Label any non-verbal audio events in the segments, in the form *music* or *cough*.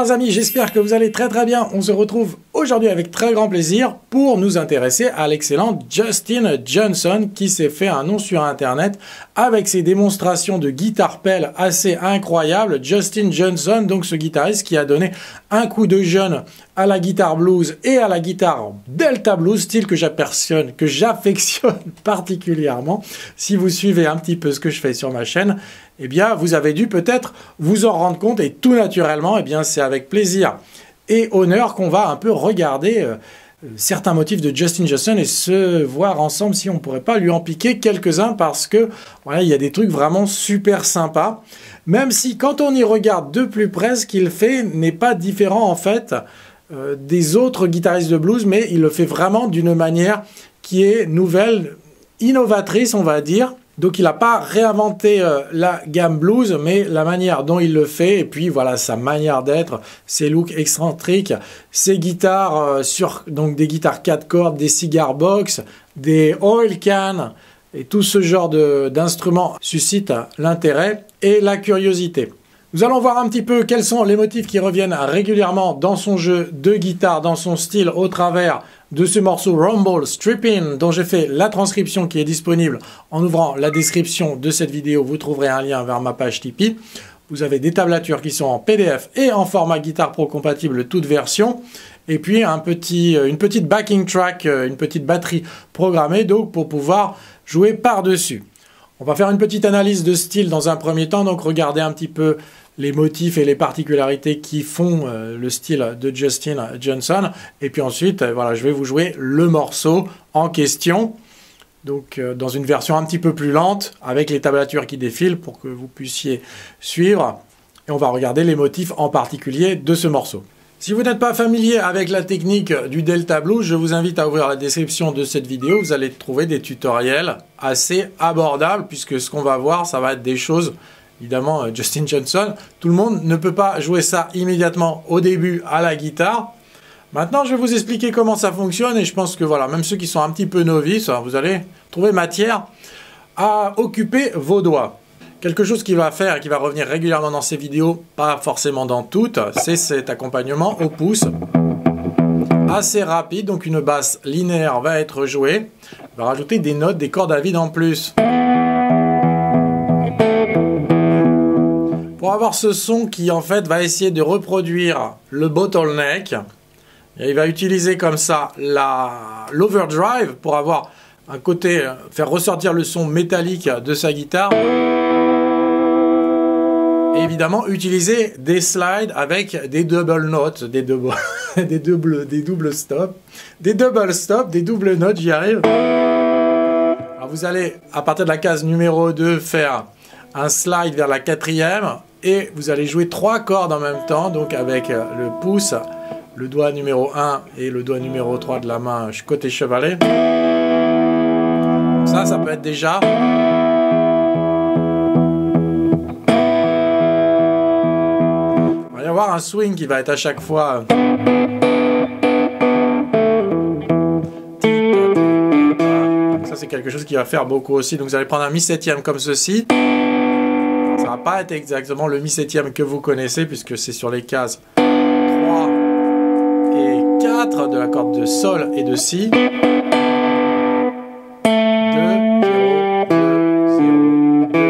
chers amis, j'espère que vous allez très très bien. On se retrouve aujourd'hui avec très grand plaisir pour nous intéresser à l'excellent Justin Johnson qui s'est fait un nom sur internet avec ses démonstrations de guitare pelle assez incroyables. Justin Johnson, donc ce guitariste qui a donné un coup de jeune à la guitare blues et à la guitare Delta Blues, style que j'affectionne, que j'affectionne *laughs* particulièrement. Si vous suivez un petit peu ce que je fais sur ma chaîne, eh bien, vous avez dû peut-être vous en rendre compte et tout naturellement, eh bien, c'est avec plaisir et honneur qu'on va un peu regarder euh, certains motifs de Justin Johnson et se voir ensemble si on pourrait pas lui en piquer quelques-uns parce que voilà, il y a des trucs vraiment super sympas. Même si quand on y regarde de plus près, ce qu'il fait n'est pas différent en fait euh, des autres guitaristes de blues, mais il le fait vraiment d'une manière qui est nouvelle, innovatrice, on va dire. Donc il n'a pas réinventé euh, la gamme blues, mais la manière dont il le fait, et puis voilà sa manière d'être, ses looks excentriques, ses guitares euh, sur donc des guitares 4 cordes, des cigar box, des oil cans, et tout ce genre d'instruments suscite l'intérêt et la curiosité. Nous allons voir un petit peu quels sont les motifs qui reviennent régulièrement dans son jeu de guitare, dans son style, au travers de ce morceau Rumble Stripping dont j'ai fait la transcription qui est disponible en ouvrant la description de cette vidéo. Vous trouverez un lien vers ma page Tipeee. Vous avez des tablatures qui sont en PDF et en format Guitar Pro compatible, toute version. Et puis petit, une petite backing track, une petite batterie programmée donc pour pouvoir jouer par-dessus. On va faire une petite analyse de style dans un premier temps, donc regarder un petit peu les motifs et les particularités qui font euh, le style de Justin Johnson. Et puis ensuite, euh, voilà, je vais vous jouer le morceau en question. Donc euh, dans une version un petit peu plus lente, avec les tablatures qui défilent pour que vous puissiez suivre. Et on va regarder les motifs en particulier de ce morceau. Si vous n'êtes pas familier avec la technique du Delta Blues, je vous invite à ouvrir la description de cette vidéo. Vous allez trouver des tutoriels assez abordables, puisque ce qu'on va voir, ça va être des choses évidemment euh, Justin Johnson. Tout le monde ne peut pas jouer ça immédiatement au début à la guitare. Maintenant, je vais vous expliquer comment ça fonctionne et je pense que voilà, même ceux qui sont un petit peu novices, hein, vous allez trouver matière à occuper vos doigts. Quelque chose qui va faire et qui va revenir régulièrement dans ces vidéos, pas forcément dans toutes, c'est cet accompagnement au pouce assez rapide. Donc une basse linéaire va être jouée. On va rajouter des notes, des cordes à vide en plus. Pour avoir ce son qui en fait va essayer de reproduire le bottleneck. il va utiliser comme ça l'overdrive pour avoir un côté, euh, faire ressortir le son métallique de sa guitare. Et évidemment, utiliser des slides avec des double notes, des double, *laughs* des des stops, des double stops, des doubles notes, j'y arrive. Alors vous allez, à partir de la case numéro 2, faire un slide vers la quatrième et vous allez jouer trois cordes en même temps, donc avec euh, le pouce, le doigt numéro 1 et le doigt numéro 3 de la main côté chevalet. Ça, ça peut être déjà... Il va y avoir un swing qui va être à chaque fois... Ça, c'est quelque chose qui va faire beaucoup aussi. Donc, vous allez prendre un mi septième comme ceci pas être exactement le mi septième que vous connaissez puisque c'est sur les cases 3 et 4 de la corde de sol et de si. 2, 0, 2, 0, 2.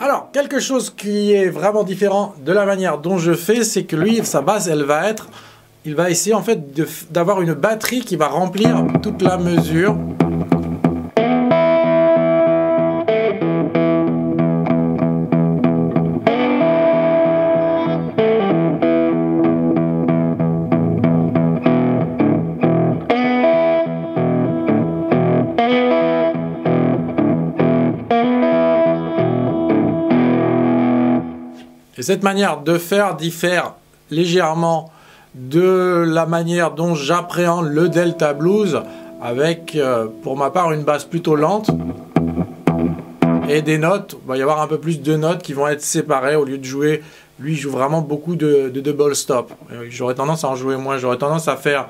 Alors, quelque chose qui est vraiment différent de la manière dont je fais, c'est que lui, sa base, elle va être il va essayer en fait d'avoir une batterie qui va remplir toute la mesure. Et cette manière de faire diffère légèrement de la manière dont j'appréhende le Delta Blues avec euh, pour ma part une basse plutôt lente et des notes, il va y avoir un peu plus de notes qui vont être séparées. Au lieu de jouer, lui il joue vraiment beaucoup de, de double stop. J'aurais tendance à en jouer moins, j'aurais tendance à faire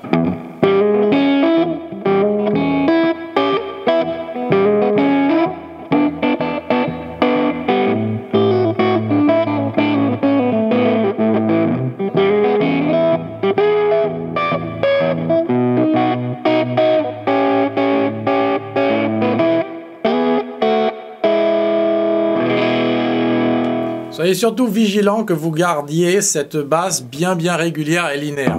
surtout vigilant que vous gardiez cette basse bien bien régulière et linéaire.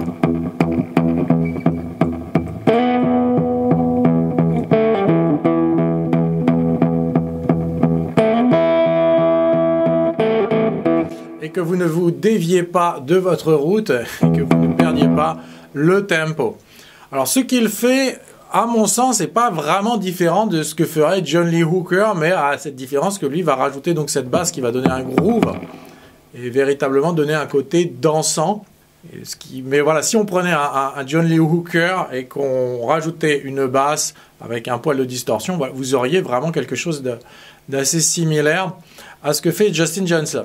Et que vous ne vous déviez pas de votre route et que vous ne perdiez pas le tempo. Alors ce qu'il fait à mon sens, n'est pas vraiment différent de ce que ferait John Lee Hooker, mais à cette différence que lui va rajouter donc cette basse qui va donner un groove et véritablement donner un côté dansant. mais voilà, si on prenait un, John Lee Hooker et qu'on rajoutait une basse avec un poil de distorsion, vous auriez vraiment quelque chose d'assez similaire à ce que fait Justin Johnson.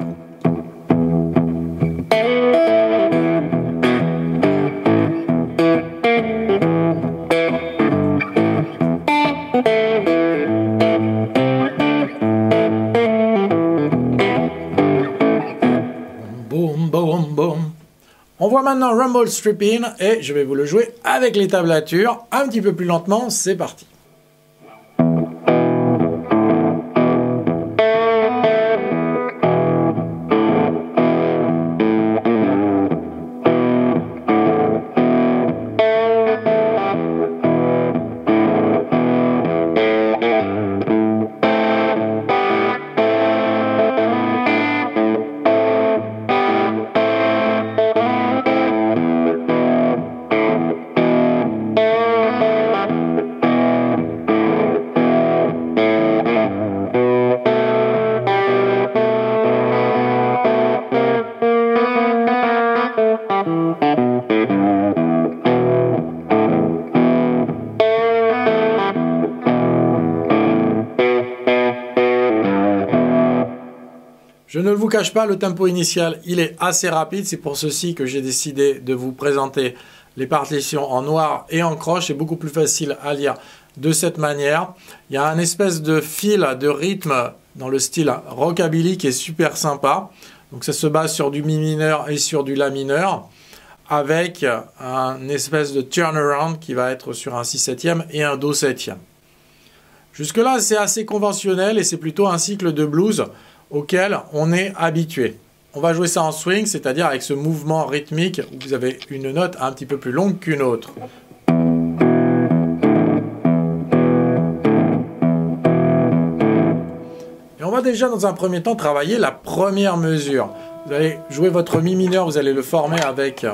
Maintenant Rumble Stripping et je vais vous le jouer avec les tablatures un petit peu plus lentement. C'est parti. Ne vous cache pas, le tempo initial, il est assez rapide. C'est pour ceci que j'ai décidé de vous présenter les partitions en noir et en croche. C'est beaucoup plus facile à lire de cette manière. Il y a un espèce de fil de rythme dans le style rockabilly qui est super sympa. Donc ça se base sur du mi mineur et sur du la mineur avec un espèce de turnaround qui va être sur un 6 7 et un do 7 Jusque là, c'est assez conventionnel et c'est plutôt un cycle de blues auquel on est habitué. On va jouer ça en swing, c'est-à-dire avec ce mouvement rythmique où vous avez une note un petit peu plus longue qu'une autre. Et on va déjà dans un premier temps travailler la première mesure. Vous allez jouer votre mi mineur, vous allez le former avec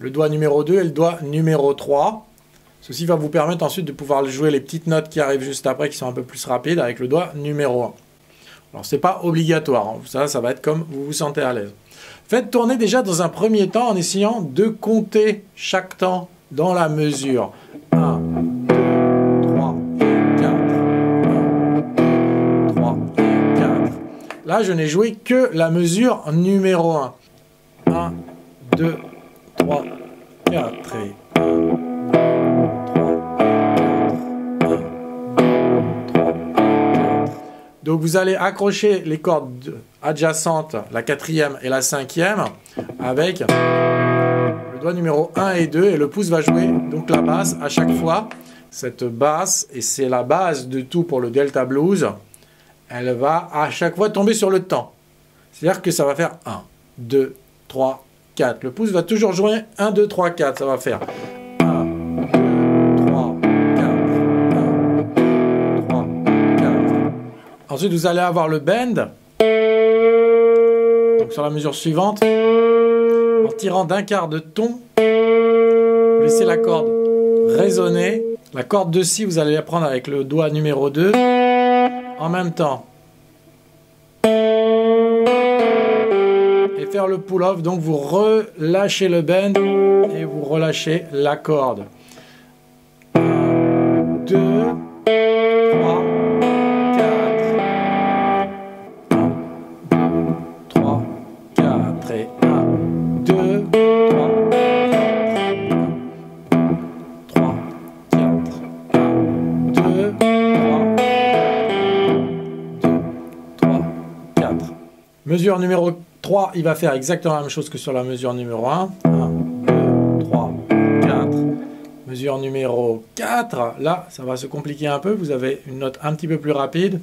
le doigt numéro 2 et le doigt numéro 3. Ceci va vous permettre ensuite de pouvoir jouer les petites notes qui arrivent juste après, qui sont un peu plus rapides, avec le doigt numéro 1. Alors c'est pas obligatoire, hein. ça, ça va être comme vous vous sentez à l'aise. Faites tourner déjà dans un premier temps en essayant de compter chaque temps dans la mesure. 1, 2, 3 et 4. 1, 2, 3 et 4. Là, je n'ai joué que la mesure numéro 1. 1, 2, 3, 4 et 1. Donc vous allez accrocher les cordes adjacentes, la quatrième et la cinquième, avec le doigt numéro 1 et 2, et le pouce va jouer donc la basse à chaque fois. Cette basse, et c'est la base de tout pour le Delta Blues, elle va à chaque fois tomber sur le temps. C'est-à-dire que ça va faire 1, 2, 3, 4. Le pouce va toujours jouer 1, 2, 3, 4. Ça va faire Ensuite, vous allez avoir le bend. Donc sur la mesure suivante, en tirant d'un quart de ton, vous laissez la corde résonner. La corde de si, vous allez la prendre avec le doigt numéro 2. En même temps. Et faire le pull-off. Donc vous relâchez le bend et vous relâchez la corde. 1, 2, Mesure numéro 3, il va faire exactement la même chose que sur la mesure numéro 1. 1, 2, 3, 4. Mesure numéro 4, là, ça va se compliquer un peu. Vous avez une note un petit peu plus rapide.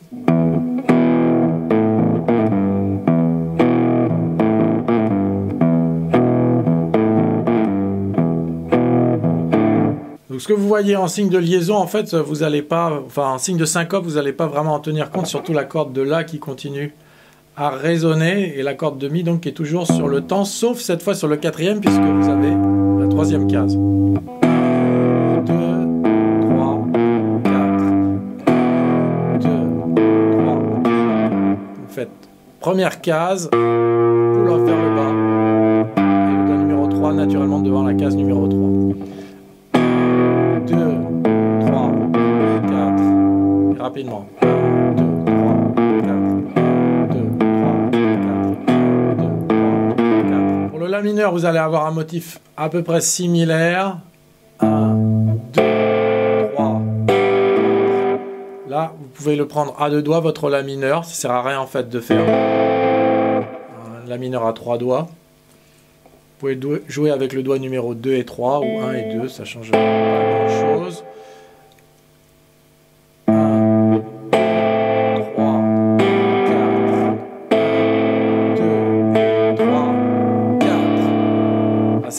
Ce que vous voyez en signe de liaison, en fait, vous n'allez pas, enfin en signe de syncope, vous n'allez pas vraiment en tenir compte, surtout la corde de La qui continue à résonner et la corde de Mi donc qui est toujours sur le temps, sauf cette fois sur le quatrième puisque vous avez la troisième case. 2, 3, 4, 2, 3. Vous faites première case, pull off vers le bas et le numéro 3 naturellement devant la case numéro 3. Rapidement. 1, 2, 3, 4, 1, 2, 3, 4, 1, 2, 3, 4. Pour le La mineur, vous allez avoir un motif à peu près similaire. 1, 2, 3, 4. Là, vous pouvez le prendre à deux doigts, votre La mineur. Ça sert à rien en fait de faire un La mineur à trois doigts. Vous pouvez jouer avec le doigt numéro 2 et 3 ou 1 et 2, ça change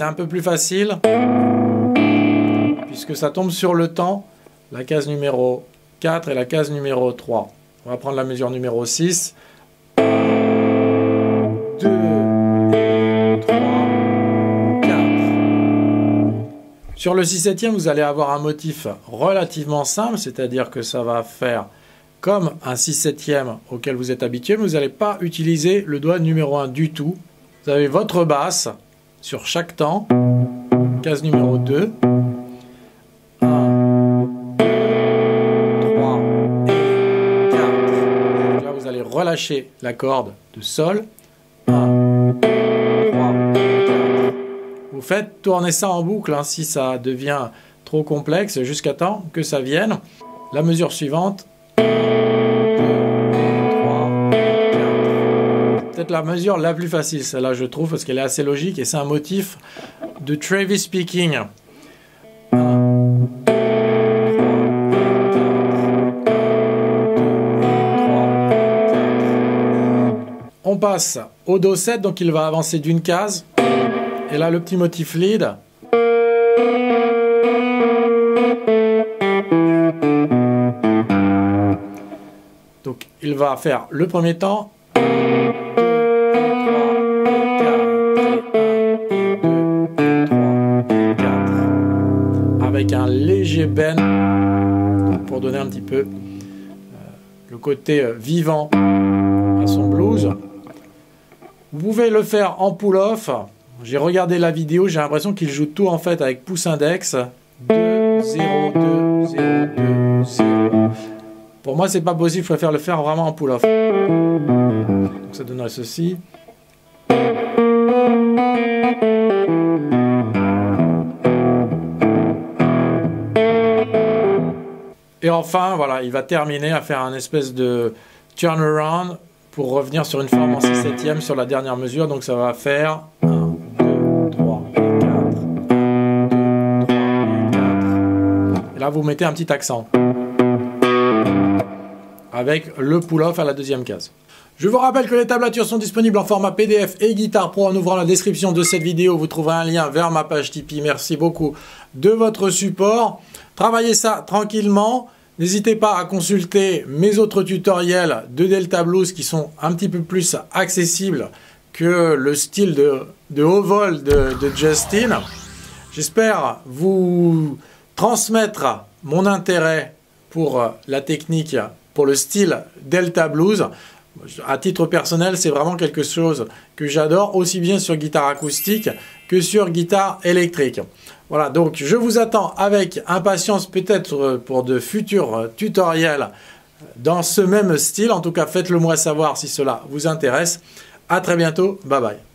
C'est un peu plus facile puisque ça tombe sur le temps, la case numéro 4 et la case numéro 3. On va prendre la mesure numéro 6. 1, 2, 3, 4. Sur le 6 septième, vous allez avoir un motif relativement simple, c'est-à-dire que ça va faire comme un 6 septième auquel vous êtes habitué, mais vous n'allez pas utiliser le doigt numéro 1 du tout. Vous avez votre basse sur chaque temps, case numéro 2. 1, 2, 3 et 4. Là, vous allez relâcher la corde de Sol. 1, 2, 3, 4. Vous faites tourner ça en boucle hein, si ça devient trop complexe jusqu'à temps que ça vienne. La mesure suivante. La mesure la plus facile, celle-là, je trouve, parce qu'elle est assez logique et c'est un motif de Travis Speaking. 1, On passe au Do 7, donc il va avancer d'une case. Et là, le petit motif lead. Donc il va faire le premier temps. Léger bend pour donner un petit peu euh, le côté euh, vivant à son blues. Vous pouvez le faire en pull-off. J'ai regardé la vidéo, j'ai l'impression qu'il joue tout en fait avec pouce index. 2, 0, 2, 0, 2, 0. Pour moi, c'est pas possible, je préfère le faire vraiment en pull-off. Donc ça donnerait ceci. Et enfin, voilà, il va terminer à faire un espèce de turnaround pour revenir sur une forme en 6 septième sur la dernière mesure. Donc ça va faire 1, 2, 3 et 4. 1, 2, 3 et 4. Et là, vous mettez un petit accent. Avec le pull-off à la deuxième case. Je vous rappelle que les tablatures sont disponibles en format PDF et Guitare Pro. En ouvrant la description de cette vidéo, vous trouverez un lien vers ma page Tipeee. Merci beaucoup de votre support. Travaillez ça tranquillement. N'hésitez pas à consulter mes autres tutoriels de Delta Blues qui sont un petit peu plus accessibles que le style de, haut vol de, de Justin. J'espère vous transmettre mon intérêt pour la technique, pour le style Delta Blues. À titre personnel, c'est vraiment quelque chose que j'adore, aussi bien sur guitare acoustique que sur guitare électrique. Voilà, donc je vous attends avec impatience peut-être pour de futurs tutoriels dans ce même style. En tout cas, faites-le moi savoir si cela vous intéresse. À très bientôt, bye bye.